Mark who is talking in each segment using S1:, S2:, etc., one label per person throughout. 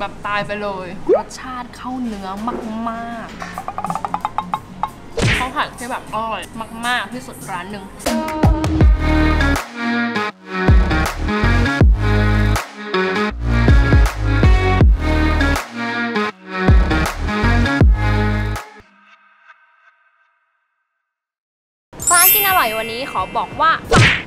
S1: แบบตายไปเลย รสชาติเข้าเนื้อมากๆข้าวผัดที่แบบอร่อยมาก ๆ ที่สุดร้านหนึ่งฟ้ากินอร่อยวันนี้ขอบอกว่า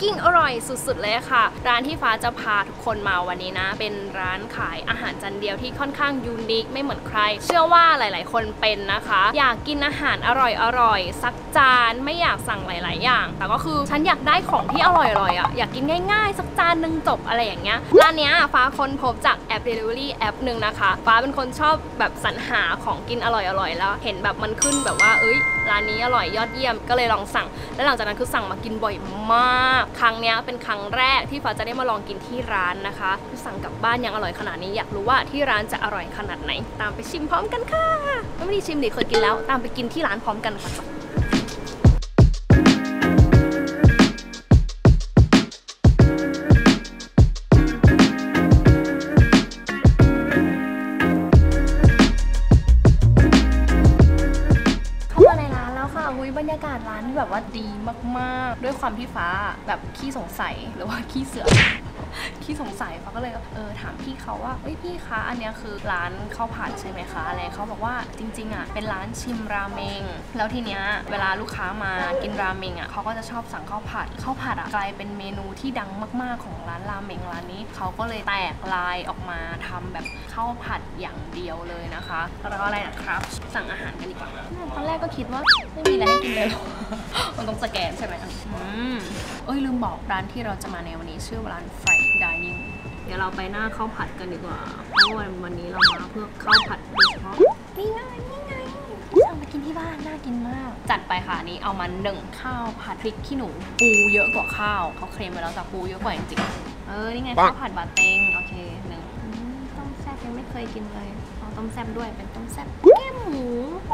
S1: กิ้งอร่อยสุดๆเลยค่ะ ร้านที่ฟ้าจะพาทุกคนมาวันนี้นะ เป็นร้านขายอาหารจานเดียวที่ค่อนข้างยูนิคไม่เหมือนใคร เชื่อว่าหลายๆ คนเป็นนะคะ อยากกินอาหารอร่อยๆสักจานไม่อยากสั่งหลาย ๆ อย่าง แต่ก็คือฉันอยากได้ของที่อร่อยๆอะอยากกินง่ายๆ สักจานหนึ่งจบอะไรอย่างเงี้ยร้านเนี้ยฟ้าค้นพบจากแอป Delivery แอปหนึ่งนะคะ ฟ้าเป็นคนชอบแบบสรรหาของกินอร่อยๆแล้ว เห็นแบบมันขึ้นแบบว่าเอ้ยร้านนี้อร่อยยอดเยี่ยมก็เลยลองสั่ง และหลังจากนั้นคือสั่งมากินบ่อยมาก ครั้งนี้เป็นครั้งแรกที่ฟ้าจะได้มาลองกินที่ร้านนะคะคือสั่งกลับบ้านยังอร่อยขนาดนี้อยากรู้ว่าที่ร้านจะอร่อยขนาดไหน ตามไปชิมพร้อมกันค่ะไม่ได้ชิมดิเคยกินแล้ว ตามไปกินที่ร้านพร้อมกันค่ะ ที่แบบว่าดีมากๆ ด้วยความที่ฟ้าแบบขี้สงสัยหรือว่าขี้เสือ ขี้สงสัยฟ้าก็เลยเออถามพี่เขาว่าเอ้ยพี่คะอันเนี้ยคือร้านข้าวผัดใช่ไหมคะอะไรเขาบอกว่าจริงๆอะเป็นร้านชิมราเมง แล้วทีเนี้ยเวลาลูกค้ามากินราเมงอะเขาก็จะชอบสั่งข้าวผัดข้าวผัดอะกลายเป็นเมนูที่ดังมาก ๆของร้านราเมงร้านนี้เขาก็เลยแตกลายออกมาทำแบบข้าวผัดอย่างเดียวเลยนะคะแล้วก็อะไรนะครับ สั่งอาหารกันดีกว่าตอนแรกก็คิดว่าไม่มีอะไรให้กินเลยหรอก มันต้องสแกนใช่ไหมอืมเอ้ยลืมบอกร้านที่เราจะมาในวันนี้ชื่อร้าน Fried Dining เดี๋ยวเราไปหน้าข้าวผัดกันดีกว่า เพราะว่าวันนี้เรามาเพื่อข้าวผัดโดยเฉพาะ นี่ไงนี่ไงสั่งไปกินที่บ้านน่ากินมาก จัดไปค่ะนี้เอามาหนึ่งข้าวผัดพริกขี้หนู ปูเยอะกว่าข้าวเขาเคลมไปแล้วแต่ปูเยอะกว่าจริงๆ เออ นี่ไงข้าวผัดบาเต็ง โอเคหนึ่งต้มแซ่บยังไม่เคยกินเลย เอาต้มแซ่บด้วยเป็นต้มแซ่บแก้มหมู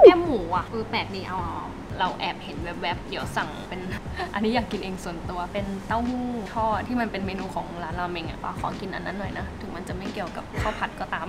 S1: แก้มหมูอะเออแปลกดีเอาเอา เราแอบเห็นแวบๆ เดี๋ยวสั่งเป็นอันนี้อยากกินเองส่วนตัวเป็นเต้าหู้ทอดที่มันเป็นเมนูของร้านราเมงอะปาขอกินอันนั้นหน่อยนะ ถึงมันจะไม่เกี่ยวกับข้าวผัดก็ตาม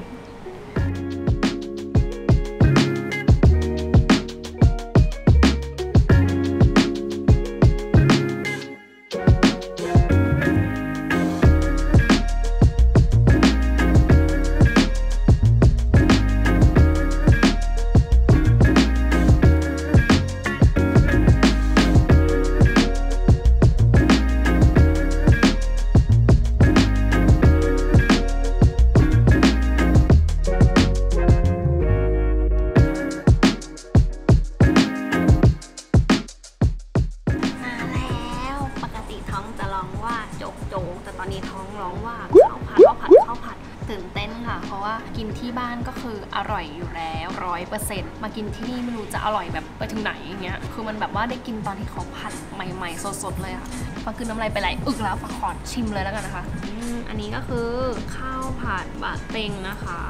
S1: ต่ตอนนี้ท้องร้องว่าข้าวผัดข้าวผัดข้าวผัดตื่นเต้นค่ะ เพราะว่ากินที่บ้านก็คืออร่อยอยู่แล้วร้อยเปอร์เซ็นต์มากินที่นี่ไม่รู้จะอร่อยแบบไปถึงไหนอย่างเงี้ย คือมันแบบว่าได้กินตอนที่เขาผัดใหม่ๆ สดๆเลยค่ะฟังคือน้ำลายไปไหลอึกแล้วฝากขอชิมเลยแล้วกันนะคะอืมอันนี้ก็คือข้าวผัดบะเต็งนะคะ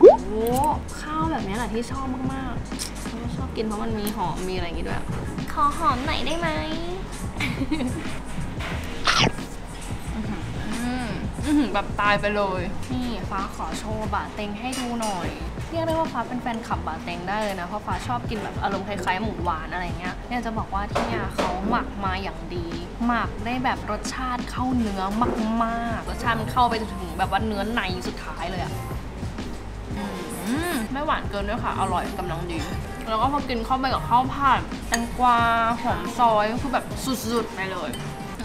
S1: โอ้โหข้าวแบบนี้แหละที่ชอบมากๆชอบกินเพราะมันมีหอมมีอะไรอย่างงี้ด้วยขอหอมหน่อยได้ไหม แบบตายไปเลย นี่ฟ้าขอโชว์บะเต็งให้ดูหน่อย เรียกได้ว่าฟ้าเป็นแฟนคลับบะเต็งได้เลยนะ เพราะฟ้าชอบกินแบบอารมณ์คล้ายๆหมูหวานอะไรเงี้ย เนี่ยจะบอกว่าที่เนี่ยเขาหมักมาอย่างดี หมักได้แบบรสชาติเข้าเนื้อมากๆรสชาติมันเข้าไปจนถึงแบบว่าเนื้อในสุดท้ายเลยอะอืมไม่หวานเกินด้วยค่ะ อร่อยกำลังดี แล้วก็พอกินเข้าไปกับข้าวผัดแตงกวาหอมซอยก็คือแบบสุดๆไปเลย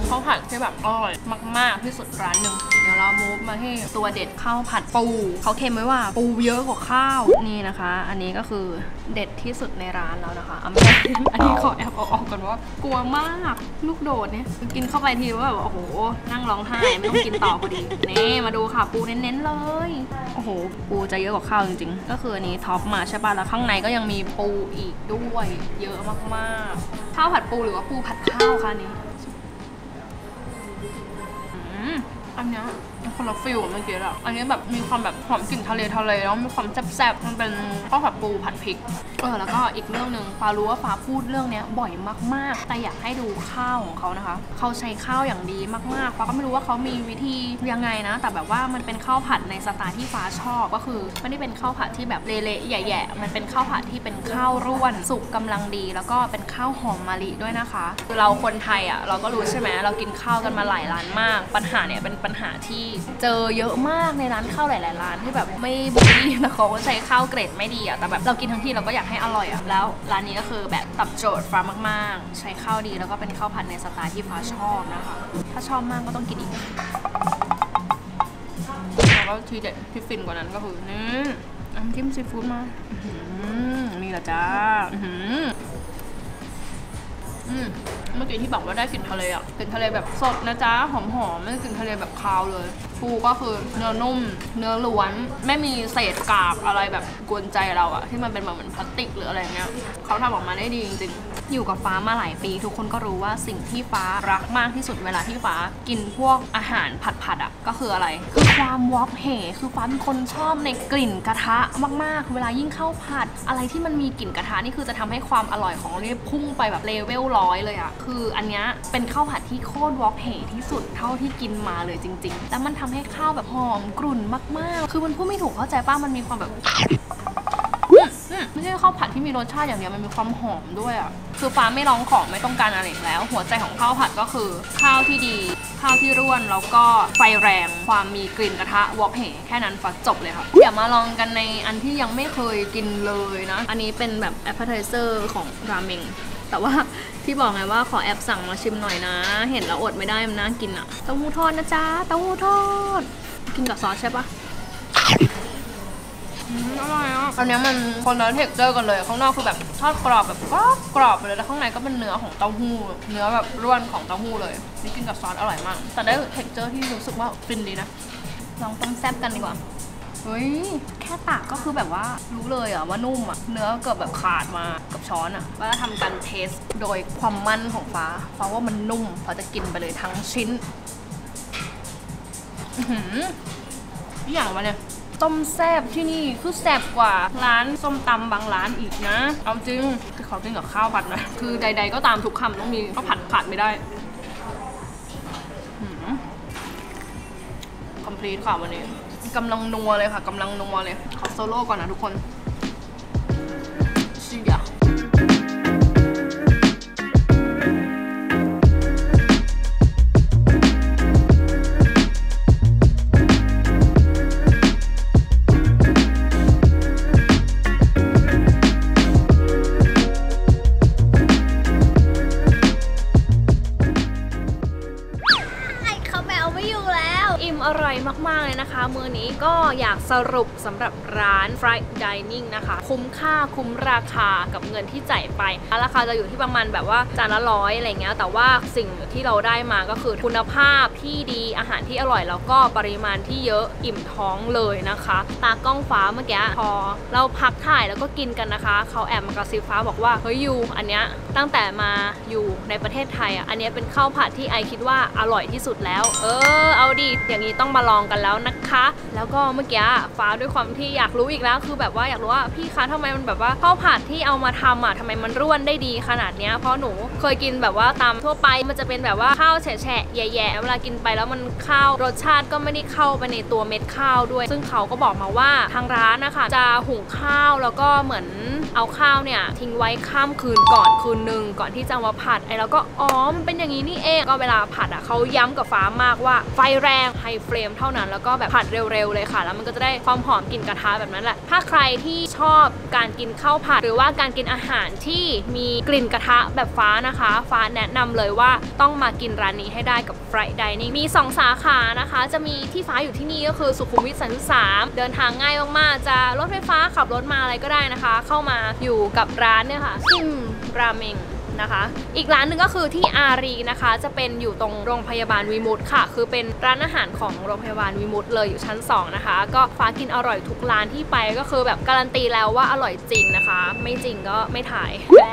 S1: ข้าวผัดที่แบบอร่อยมาก ๆ ที่สุดร้านหนึ่งเดี๋ยวเรามูฟมาที่ตัวเด็ดข้าวผัดปูเขาเค็มไว้ว่าปูเยอะกว่าข้าวนี่นะคะ อันนี้ก็คือเด็ดที่สุดในร้านแล้วนะคะอันนี้ขอแอบเอาออกก่อนว่ากลัวมากลูกโดดเนี่ยกินเข้าไปทีว่าแบบโอ้โห นั่งร้องไห้ไม่ต้องกินต่อพอดีนี่มาดูค่ะปูเน้นๆเลยโอ้โหปูจะเยอะกว่าข้าวจริงๆ ก็คืออันนี้ท็อปมาใช่ป่ะแล้วข้างในก็ยังมีปูอีกด้วย เยอะมากๆข้าวผัดปูหรือว่าปูผัดข้าวคะอัน อันเนี้ยคนละฟิลเมื่อกี้อะอันนี้แบบมีความแบบหอมกลิ่นทะเลทะเลแล้วมีความแซ่บๆมันเป็นข้าวผัดปูผัดพริก เออแล้วก็อีกเรื่องหนึ่งฟ้ารู้ว่าฟ้าพูดเรื่องเนี้ยบ่อยมากๆ แต่อยากให้ดูข้าวของเขานะคะ เขาใช้ข้าวอย่างดีมากๆฟ้าก็ไม่รู้ว่าเขามีวิธียังไงนะ แต่แบบว่ามันเป็นข้าวผัดในสไตล์ที่ฟ้าชอบก็คือไม่ได้เป็นข้าวผัดที่แบบเละๆใหญ่ๆมันเป็นข้าวผัดที่เป็นข้าวร่วน สุกกำลังดี แล้วก็เป็นข้าวหอมมะลิด้วยนะคะ เราคนไทยอะเราก็รู้ใช่ไหมเรากินข้าวกันมาหลายร้านมาก ปัญหาเนี่ยเป็นปัญหาที่เจอเยอะมากในร้านข้าวหลายๆร้านที่แบบไม่บูลลี่นะเขาก็ใช้ข้าวเกรดไม่ดีอะแต่แบบเรากินทั้งที่เราก็อยากให้อร่อยอะแล้วร้านนี้ก็คือแบบตอบโจทย์ฟ้ามากๆ ใช้ข้าวดีแล้วก็เป็นข้าวผัดในสไตล์ที่ฟ้าชอบนะคะ ถ้าชอบมากก็ต้องกินอีกแล้วก็ทีเด็ดที่ฟินกว่านั้นก็คือนี่น้ำจิ้มซีฟู้ดมาอือนี่แหละจ้า อืมเมื่อกี้ที่บอกว่าได้กลิ่นทะเลอะกลิ่นทะเลแบบสดนะจ๊ะหอมๆไม่ได้กลิ่นทะเลแบบคาวเลยปูก็คือเนื้อนุ่ม เนื้อล้วน ไม่มีเศษกาบอะไรแบบกวนใจเราอะที่มันเป็นแบบเหมือนพลาสติกหรืออะไรเงี้ยเขาทำออกมาได้ดีจริงๆ อยู่กับฟ้ามาหลายปี ทุกคนก็รู้ว่าสิ่งที่ฟ้ารักมากที่สุดเวลาที่ฟ้ากินพวกอาหารผัดๆอะก็คืออะไร คือความวอกเหคือฟ้าเป็นคนชอบในกลิ่นกระทะมากๆ เวลายิ่งข้าวผัด อะไรที่มันมีกลิ่นกระทะนี่คือจะทำให้ความอร่อยของเรียบพุ่งไปแบบเลเวลร้อยเลยอะคืออันเนี้ยเป็นข้าวผัดที่โคตรวอกเหที่สุดเท่าที่กินมาเลยจริง ๆแล้วมันทำให้ข้าวแบบหอมกรุ่นมากๆ คือมันพูดไม่ถูกเข้าใจป้ามันมีความแบบ ไม่ใช่ข้าวผัดที่มีรสชาติอย่างเดียวมันมีความหอมด้วยอะคือฟ้าไม่ร้องของไม่ต้องการอะไรอีกแล้ว หัวใจของข้าวผัดก็คือ ข้าวที่ดี ข้าวที่ร่วนแล้วก็ไฟแรงความมีกลิ่นกระทะ wok hei แค่นั้นฟ้าจบเลยค่ะเดี๋ยวมาลองกันในอันที่ยังไม่เคยกินเลยนะ อันนี้เป็นแบบ appetizer ของราเมงแต่ว่าที่บอกไงว่าขอแอบสั่งมาชิมหน่อยนะ เห็นแล้วอดไม่ได้มันน่ากินอะเต้าหู้ทอดนะจ๊ะเต้าหู้ทอด กินกับซอสใช่ปะ อืมอร่อยอะอันเนี้ยมันคนละ texture กันเลย ข้างนอกคือแบบทอดกรอบแบบกรอบกรอบไปเลยแล้วข้างในก็เป็นเนื้อของเต้าหู้ เนื้อแบบร่วนของเต้าหู้เลยนี่กินกับซอสอร่อยมาก แต่ได้ texture ที่รู้สึกว่าฟินดีนะ ลองต้มแซ่บกันดีกว่าเฮ้ยแค่ตักก็คือแบบว่ารู้เลยอะว่านุ่มอะเนื้อเกือบแบบขาดมากับช้อนอะว่าทำการ test โดยความมั่นของฟ้าฟ้าว่ามันนุ่มฟ้าจะกินไปเลยทั้งชิ้น อื้อหืออร่อยว่ะเนี่ย ต้มแซบที่นี่คือแซบกว่าร้านส้มตำบางร้านอีกนะ เอาจริงคือขอกินกับข้าวผัดนะคือใด ๆ ก็ตามทุกคำต้องมีข้าวผัดขาดไม่ได้ คอมพลีทค่ะวันนี้กำลังนัวเลยค่ะกำลังนัวเลย ขอโซโล่ก่อนนะทุกคน
S2: มา
S1: ก ๆ เลยนะคะ มื้อนี้ก็อยากสรุปสำหรับร้าน Fried Dining นะคะ คุ้มค่าคุ้มราคากับเงินที่จ่ายไป ราคาจะอยู่ที่ประมาณแบบว่าจานละร้อยอะไรเงี้ยแต่ว่าสิ่งที่เราได้มาก็คือคุณภาพที่ดีอาหารที่อร่อยแล้วก็ปริมาณที่เยอะอิ่มท้องเลยนะคะ ตากล้องฟ้าเมื่อกี้พอเราพักถ่ายแล้วก็กินกันนะคะ เขาแอบมากระซิบฟ้าบอกว่าเฮ้ยยูอันเนี้ยตั้งแต่มาอยู่ในประเทศไทยอะอันเนี้ยเป็นข้าวผัดที่ไอคิดว่าอร่อยที่สุดแล้ว เออ เอาดีอย่างนี้ต้องมาลองกันแล้วนะคะ แล้วก็เมื่อกี้ฟ้าด้วยความที่อยากรู้อีกแล้ว คือแบบว่าอยากรู้ว่าพี่คะทำไมมันแบบว่าข้าวผัดที่เอามาทำอะทำไมมันร่วนได้ดีขนาดเนี้ยเพราะหนูเคยกินแบบว่าตามทั่วไปมันจะเป็นแบบว่าข้าวแฉะแย่ๆเวลากินไปแล้วมันข้าวรสชาติก็ไม่ได้เข้าไปในตัวเม็ดข้าวด้วย ซึ่งเขาก็บอกมาว่าทางร้านนะคะจะหุงข้าวแล้วก็เหมือนเอาข้าวเนี่ยทิ้งไว้ข้ามคืนก่อนคืนหนึ่งก่อนที่จะมาผัดไอ้แล้วก็อ๋อมันเป็นอย่างนี้นี่เองก็เวลาผัดอะเขาย้ำกับฟ้ามากว่าไฟแรง high flame เท่านั้นแล้วก็แบบผัดเร็วๆเลยค่ะ แล้วมันก็จะได้ความหอมกลิ่นกระทะแบบนั้นแหละ ถ้าใครที่ชอบการกินข้าวผัด หรือว่าการกินอาหารที่มีกลิ่นกระทะแบบฟ้านะคะ ฟ้าแนะนำเลยว่าต้องมากินร้านนี้ให้ได้กับ Fried Dining มี 2 สาขานะคะ จะมีที่ฟ้าอยู่ที่นี่ก็คือสุขุมวิท33เดินทางง่ายมากๆ จะรถไฟฟ้าขับรถมาอะไรก็ได้นะคะ เข้ามาอยู่กับร้านเนี่ยค่ะซิมราเมง นะคะ อีกร้านหนึ่งก็คือที่อารีนะคะ จะเป็นอยู่ตรงโรงพยาบาลวิมุตค่ะ คือเป็นร้านอาหารของโรงพยาบาลวิมุตเลยอยู่ชั้น 2 นะคะ ก็ฟ้ากินอร่อยทุกร้านที่ไปก็คือแบบการันตีแล้วว่าอร่อยจริงนะคะ ไม่จริงก็ไม่ถ่ายแหม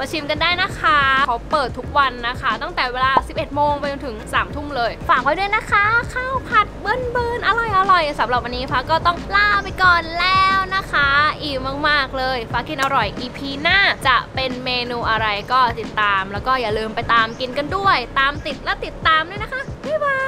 S1: มาชิมกันได้นะคะเขาเปิดทุกวันนะคะ ตั้งแต่เวลา 11 โมงไปจนถึง 3 ทุ่มเลย ฝากไว้ด้วยนะคะ ข้าวผัดเบิ้ลเบิ้ลอร่อยอร่อยสำหรับวันนี้ฟ้าก็ต้องลาไปก่อนแล้วนะคะ อิ่มมาก ๆ เลยฟ้ากินอร่อย EP หน้าจะเป็นเมนูอะไรก็ติดตามแล้วก็อย่าลืมไปตามกินกันด้วย ตามติดและติดตามด้วยนะคะบ๊ายบาย